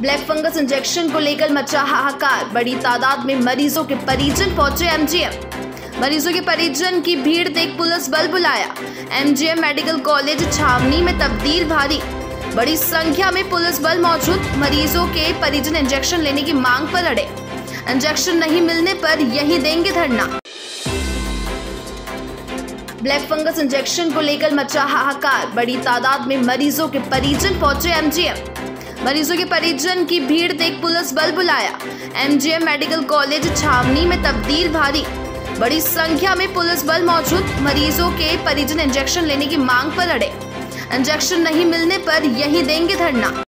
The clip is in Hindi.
ब्लैक फंगस इंजेक्शन को लेकर मचा हाहाकार। बड़ी तादाद में मरीजों के परिजन पहुँचे एमजीएम मरीजों के परिजन की भीड़ देख पुलिस बल बुलाया। एमजीएम मेडिकल कॉलेज छावनी में तब्दील भारी। बड़ी संख्या में पुलिस बल मौजूद। मरीजों के परिजन इंजेक्शन लेने की मांग पर अड़े। इंजेक्शन नहीं मिलने पर यही देंगे धरना। ब्लैक फंगस इंजेक्शन को लेकर मचा हाहाकार। बड़ी तादाद में मरीजों के परिजन पहुँचे एमजीएम मरीजों के परिजन की भीड़ देख पुलिस बल बुलाया। एमजीएम मेडिकल कॉलेज छावनी में तब्दील भारी। बड़ी संख्या में पुलिस बल मौजूद। मरीजों के परिजन इंजेक्शन लेने की मांग पर अड़े। इंजेक्शन नहीं मिलने पर यही देंगे धरना।